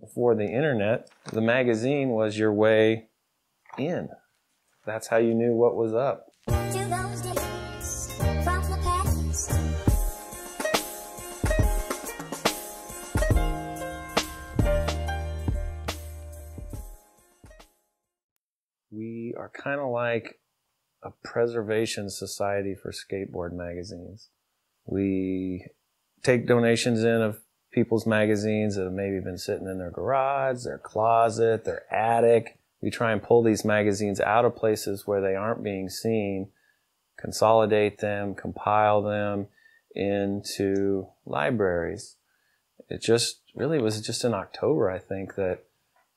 before the internet, the magazine was your way in. That's how you knew what was up. We are kind of like a preservation society for skateboard magazines. We take donations in of people's magazines that have maybe been sitting in their garage, their closet, their attic. We try and pull these magazines out of places where they aren't being seen, consolidate them, compile them into libraries. It just really was just in October, I think, that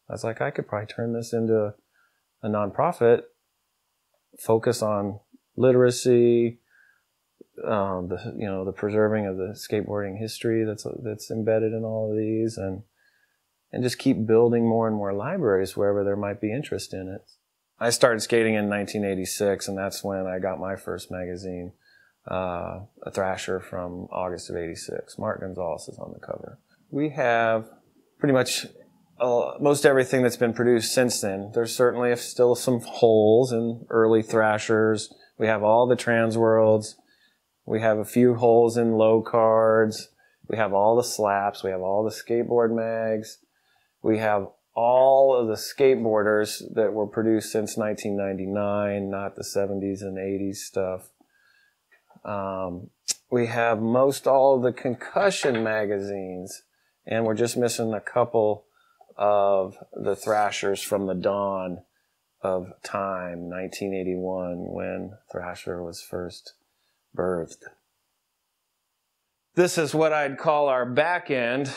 I was like, I could probably turn this into a nonprofit, focus on literacy, um, the you know the preserving of the skateboarding history that's that's embedded in all of these, and and just keep building more and more libraries wherever there might be interest in it. I started skating in 1986, and that's when I got my first magazine, uh, a Thrasher from August of '86. Mark Gonzalez is on the cover. We have pretty much uh, most everything that's been produced since then. There's certainly still some holes in early Thrashers. We have all the Transworlds. We have a few holes in Lowcards. We have all the slaps. We have all the skateboard mags. We have all of the skateboarders that were produced since 1999, not the 70s and 80s stuff. Um, we have most all of the concussion magazines, and we're just missing a couple of the Thrashers from the dawn of time, 1981, when Thrasher was first birthed. This is what I'd call our back end.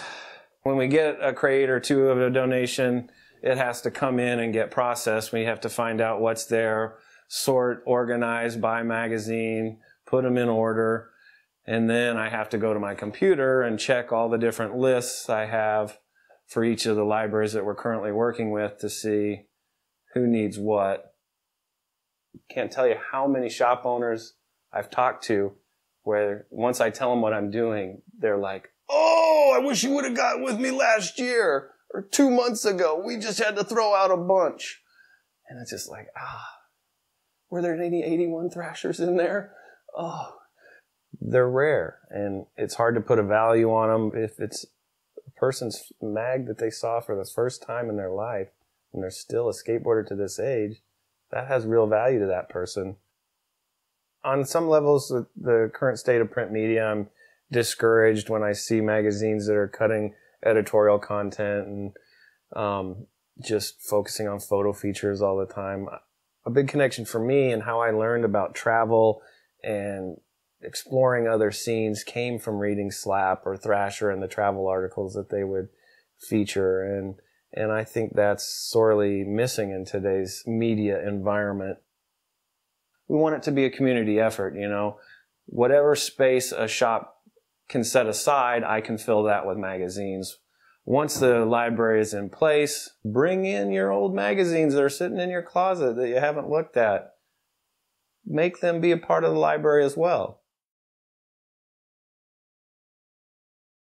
When we get a crate or two of a donation, it has to come in and get processed. We have to find out what's there, sort, organize by magazine, put them in order. And then I have to go to my computer and check all the different lists I have for each of the libraries that we're currently working with to see who needs what. Can't tell you how many shop owners I've talked to where once I tell them what I'm doing, they're like, Oh, I wish you would have gotten with me last year or two months ago. We just had to throw out a bunch. And it's just like, ah, were there any 81 thrashers in there? Oh, they're rare and it's hard to put a value on them if it's a person's mag that they saw for the first time in their life and they're still a skateboarder to this age. That has real value to that person on some levels, the, the current state of print media, I'm discouraged when I see magazines that are cutting editorial content and um, just focusing on photo features all the time. A big connection for me and how I learned about travel and exploring other scenes came from reading Slap or Thrasher and the travel articles that they would feature. And, and I think that's sorely missing in today's media environment we want it to be a community effort, you know. Whatever space a shop can set aside, I can fill that with magazines. Once the library is in place, bring in your old magazines that are sitting in your closet that you haven't looked at. Make them be a part of the library as well.